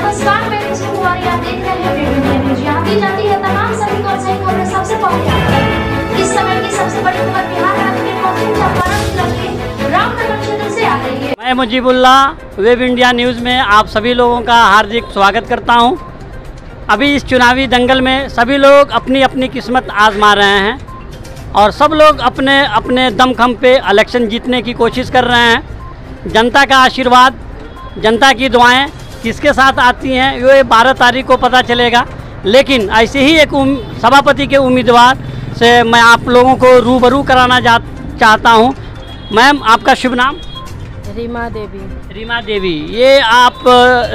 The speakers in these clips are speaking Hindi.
नमस्कार मैं कृष्ण कुमारी आप देख रहे हैं है, तमाम सभी सही सबसे पहले इस समय की सबसे बड़ी खबर बिहार राज्य मैं मुजीबुल्ला, वेब इंडिया न्यूज़ में आप सभी लोगों का हार्दिक स्वागत करता हूँ। अभी इस चुनावी दंगल में सभी लोग अपनी अपनी किस्मत आजमा रहे हैं और सब लोग अपने अपने दमखम पे इलेक्शन जीतने की कोशिश कर रहे हैं। जनता का आशीर्वाद, जनता की दुआएँ किसके साथ आती हैं ये बारह तारीख को पता चलेगा। लेकिन ऐसे ही एक उम, सभापति के उम्मीदवार से मैं आप लोगों को रूबरू कराना जा चाहता हूँ। मैम आपका शुभ नाम? रीमा देवी। रीमा देवी। ये आप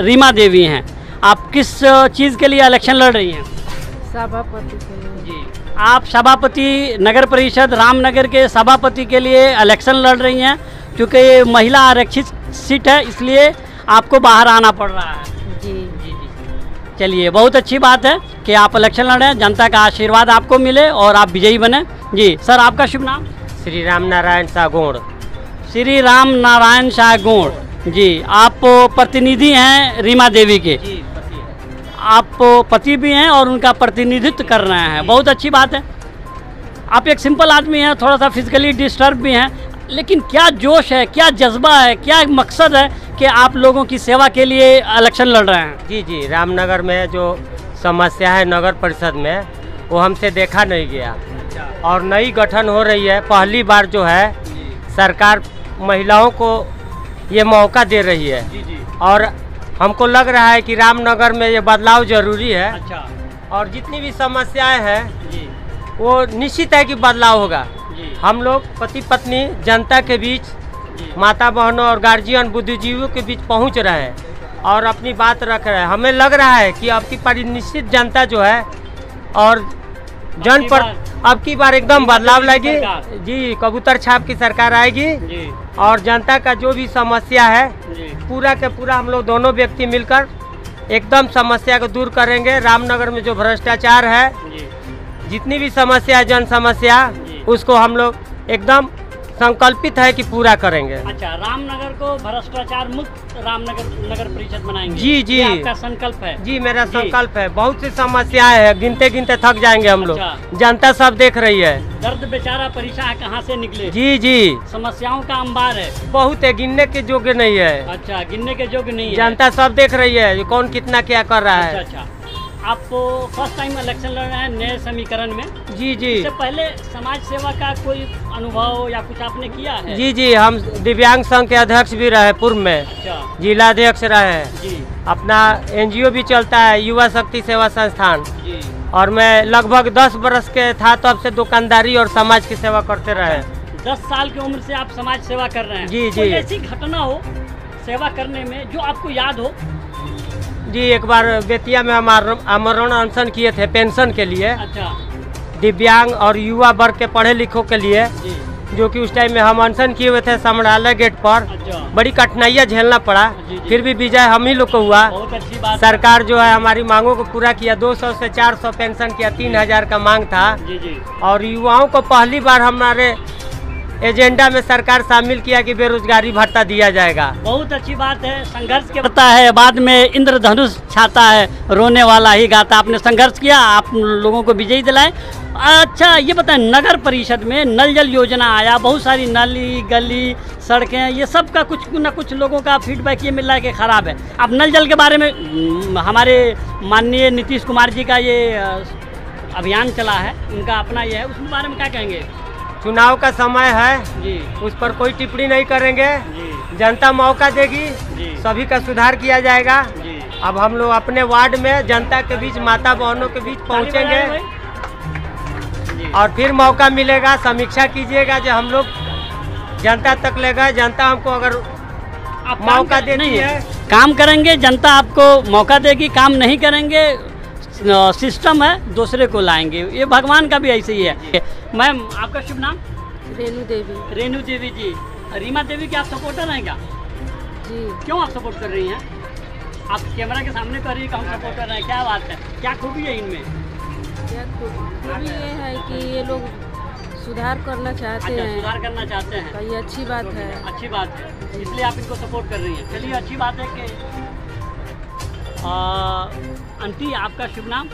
रीमा देवी हैं। आप किस चीज़ के लिए इलेक्शन लड़ रही हैं? सभापति के लिए। जी। आप सभापति नगर परिषद रामनगर के सभापति के लिए इलेक्शन लड़ रही हैं क्योंकि ये महिला आरक्षित सीट है इसलिए आपको बाहर आना पड़ रहा है। जी। जी जी। चलिए बहुत अच्छी बात है कि आप इलेक्शन लड़ें जनता का आशीर्वाद आपको मिले और आप विजयी बने। जी सर आपका शुभ नाम? श्री राम नारायण सागोड़। श्री राम नारायण शाह गोड़ जी आप प्रतिनिधि हैं रीमा देवी के। आप पति भी हैं और उनका प्रतिनिधित्व कर रहे हैं। बहुत अच्छी बात है। आप एक सिंपल आदमी हैं थोड़ा सा फिजिकली डिस्टर्ब भी हैं लेकिन क्या जोश है क्या जज्बा है क्या मकसद है कि आप लोगों की सेवा के लिए इलेक्शन लड़ रहे हैं? जी जी रामनगर में जो समस्या है नगर परिषद में वो हमसे देखा नहीं गया। और नई गठन हो रही है पहली बार जो है सरकार महिलाओं को ये मौका दे रही है। जी जी। और हमको लग रहा है कि रामनगर में ये बदलाव ज़रूरी है। अच्छा। और जितनी भी समस्याएँ हैं वो निश्चित है कि बदलाव होगा। जी। हम लोग पति पत्नी जनता के बीच माता बहनों और गार्जियन बुद्धिजीवियों के बीच पहुँच रहे हैं और अपनी बात रख रहे हैं। हमें लग रहा है कि अब की पारी निश्चित जनता जो है और जन पर अब की बार एकदम बदलाव लाएगी। जी कबूतर छाप की सरकार आएगी और जनता का जो भी समस्या है पूरा के पूरा हम लोग दोनों व्यक्ति मिलकर एकदम समस्या को दूर करेंगे। रामनगर में जो भ्रष्टाचार है जितनी भी समस्या है जन समस्या उसको हम लोग एकदम संकल्पित है कि पूरा करेंगे। अच्छा रामनगर को भ्रष्टाचार मुक्त रामनगर नगर परिषद बनाएँगे। जी, जी। आपका संकल्प है? जी मेरा। संकल्प है। बहुत सी समस्याएँ हैं गिनते गिनते थक जाएँगे हम लोग। अच्छा। जनता सब देख रही है। दर्द बेचारा परेशान कहाँ से निकले? जी जी। समस्याओं का अंबार है। बहुत है गिनने के योग्य नहीं है। अच्छा गिनने के योग्य नहीं है। जनता सब देख रही है कौन कितना क्या कर रहा अच्छा है अच्छा आप फ़र्स्ट टाइम इलेक्शन लड़ रहे हैं नए समीकरण में। जी जी। इससे पहले समाज सेवा का कोई अनुभव या कुछ आपने किया है? जी जी हम दिव्यांग संघ के अध्यक्ष भी रहे पूर्व में। अच्छा। जिला अध्यक्ष रहे। जी। अपना एनजीओ भी चलता है युवा शक्ति सेवा संस्थान। जी। और मैं लगभग दस बरस के था तब से दुकानदारी और समाज की सेवा करते रहे। दस साल की उम्र से आप समाज सेवा कर रहे हैं। जी, जी। ऐसी घटना हो सेवा करने में जो आपको याद हो? जी एक बार बेतिया में हम आमरण अनशन किए थे पेंशन के लिए। अच्छा। दिव्यांग और युवा वर्ग के पढ़े लिखों के लिए जी। जो कि उस टाइम में हम अनशन किए हुए थे समरालय गेट पर। अच्छा। बड़ी कठिनाइयाँ झेलना पड़ा। जी, जी। फिर भी विजय हम ही लोग को हुआ। बहुत अच्छी बात सरकार जो है हमारी मांगों को पूरा किया। 200 से 400 पेंशन किया 3000 का मांग था। जी जी। और युवाओं को पहली बार हमारे एजेंडा में सरकार शामिल किया कि बेरोजगारी भत्ता दिया जाएगा। बहुत अच्छी बात है, संघर्ष करता है, बाद में इंद्रधनुष छाता है, रोने वाला ही गाता। आपने संघर्ष किया, आप लोगों को विजयी दिलाए। अच्छा ये बताएँ, नगर परिषद में नल जल योजना आया, बहुत सारी नली, गली, सड़कें, ये सब का कुछ न कुछ लोगों का फीडबैक ये मिल रहा है कि ख़राब है। अब नल जल के बारे में हमारे माननीय नीतीश कुमार जी का ये अभियान चला है, उनका अपना ये है उसके बारे में क्या कहेंगे? चुनाव का समय है जी। उस पर कोई टिप्पणी नहीं करेंगे। जी। जनता मौका देगी जी। सभी का सुधार किया जाएगा। जी। अब हम लोग अपने वार्ड में जनता के बीच माता बहनों के बीच पहुँचेंगे। और फिर मौका मिलेगा समीक्षा कीजिएगा जो हम लोग जनता तक ले गए। जनता हमको अगर मौका देती नहीं, है। काम करेंगे जनता आपको मौका देगी काम नहीं करेंगे सिस्टम है दूसरे को लाएँगे। ये भगवान का भी ऐसे ही है। मैम आपका शुभ नाम? रेणु देवी। रेणु देवी जी। रीमा देवी के आप सपोर्टर हैं क्या? जी। क्यों आप सपोर्ट कर रही हैं? आप कैमरा के सामने कर रही हैं कि हम सपोर्टर हैं? क्या बात है? क्या खूबी है इनमें? क्या खूबी ये है कि ये लोग सुधार करना चाहते अच्छा हैं। सुधार करना चाहते हैं। तो ये अच्छी बात है। अच्छी बात है। इसलिए आप इनको सपोर्ट कर रही हैं। चलिए अच्छी बात है कि आंटी आपका शुभ नाम?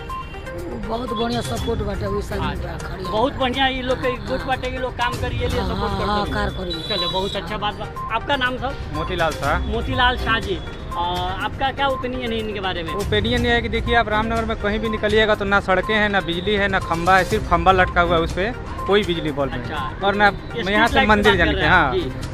बहुत बढ़िया सपोर्ट बाटे अच्छा, बहुत बढ़िया ये लोग के गुट बाटे ये लोग काम करिए लिए हाँ, सपोर्ट हाँ, करते कार करिए। चलो बहुत अच्छा बात बा। आपका नाम सर? मोतीलाल शाह। मोतीलाल शाह जी। आ, आपका क्या ओपिनियन है इनके बारे में? ओपिनियन ये है कि देखिए आप रामनगर में कहीं भी निकलिएगा तो ना सड़कें हैं ना बिजली है ना खंबा है सिर्फ़ खंबा लटका हुआ है उस पर कोई बिजली बल्ब नहीं। अच्छा। और ना मैं यहाँ से मंदिर जाने के हाँ।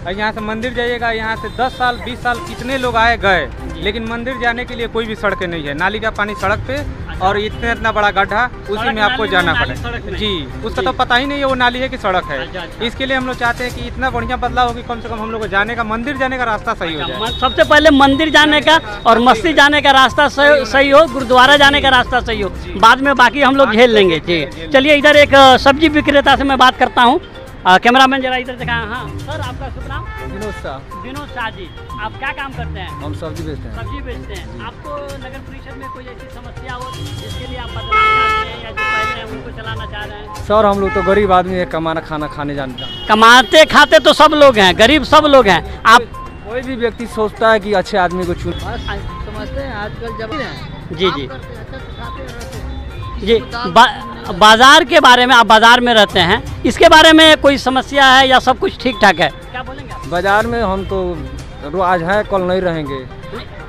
और यहाँ से मंदिर जाइएगा यहाँ से 10 साल 20 साल कितने लोग आए गए। लेकिन मंदिर जाने के लिए कोई भी सड़कें नहीं है। नाली का पानी सड़क पे और इतना इतना बड़ा गड्ढा उसी में आपको जाना पड़े। जी उसका तो पता ही नहीं है वो नाली है कि सड़क है। अच्छा, अच्छा। इसके लिए हम लोग चाहते हैं कि इतना बढ़िया बदलाव होगी कम से कम हम लोग को जाने का मंदिर जाने का रास्ता सही हो जाए। सबसे पहले मंदिर जाने का और मस्जिद जाने का रास्ता सही सही हो गुरुद्वारा जाने का रास्ता सही हो। बाद में बाकी हम लोग झेल लेंगे ठीक है चलिए इधर एक सब्ज़ी विक्रेता से मैं बात करता हूँ। अ, कैमरामैन जरा इधर दिखाएँ। हाँ सर आपका शुभ नाम? विनोद शाह। विनोद शाह जी आप क्या काम करते हैं? हम सब्ज़ी बेचते हैं। सब्ज़ी बेचते हैं। आपको नगर परिषद में कोई ऐसी समस्या हो जिसके लिए आप बदलाव चाहते हैं या जो पहले हैं उनको चलाना चाह रहे हैं? सर हम लोग तो गरीब आदमी है कमाना खाना खाने जाने जाना कमाते खाते तो सब लोग हैं गरीब सब लोग हैं। आप कोई भी व्यक्ति सोचता है कि अच्छे आदमी को चुन समझते हैं आजकल जब जी जी। जी बा, बाज़ार के बारे में आप बाज़ार में रहते हैं इसके बारे में कोई समस्या है या सब कुछ ठीक ठाक है? क्या बोलेंगे बाज़ार में हम तो आज हैं कल नहीं रहेंगे।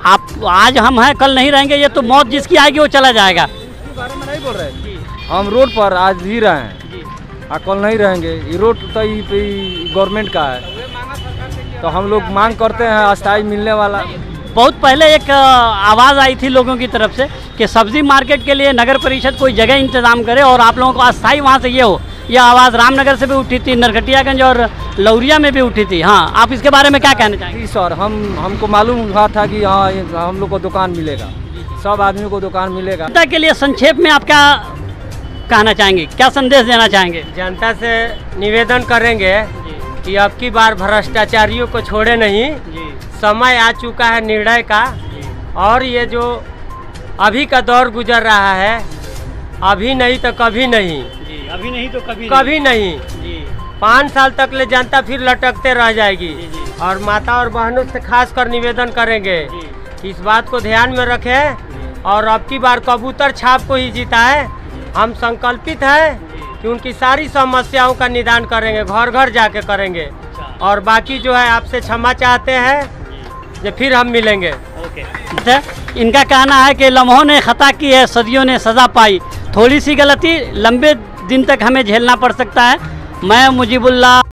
आप आज हम हैं कल नहीं रहेंगे ये तो मौत जिसकी आएगी वो चला जाएगा। इसके बारे में नहीं बोल रहे। हम रोड पर आज ही रहे हैं। आ कल नहीं रहेंगे। ये रोड तो गवर्नमेंट का है। तो हम लोग मांग करते हैं अस्थाई मिलने वाला। बहुत पहले एक आवाज़ आई थी लोगों की तरफ़ से कि सब्ज़ी मार्केट के लिए नगर परिषद कोई जगह इंतज़ाम करे और आप लोगों को अस्थाई वहाँ से ये हो। यह आवाज़ रामनगर से भी उठी थी नरकटियागंज और लौरिया में भी उठी थी। हाँ आप इसके बारे में क्या कहना चाहेंगे? जी सर हम हमको मालूम हुआ था कि हाँ ये हम लोग को दुकान मिलेगा। सब आदमी को दुकान मिलेगा। जनता के लिए संक्षेप में आप क्या कहना चाहेंगे? क्या संदेश देना चाहेंगे? जनता से निवेदन करेंगे कि अब की बार भ्रष्टाचारियों को छोड़े नहीं। समय आ चुका है निर्णय का। और ये जो अभी का दौर गुजर रहा है अभी नहीं तो कभी नहीं। जी अभी नहीं तो कभी कभी नहीं। जी। पाँच साल तक ले जनता फिर लटकते रह जाएगी। जी, जी। और माता और बहनों से खास कर निवेदन करेंगे जी। कि इस बात को ध्यान में रखें। और अब की बार कबूतर छाप को ही जीता है। हम संकल्पित हैं कि उनकी सारी समस्याओं का निदान करेंगे घर घर जाके करेंगे। और बाकी जो है आपसे क्षमा चाहते हैं जो। फिर हम मिलेंगे। ओके। इनका कहना है कि लम्हों ने खता की है सदियों ने सज़ा पाई। थोड़ी सी गलती लंबे दिन तक हमें झेलना पड़ सकता है। मैं मुजीबुल्ला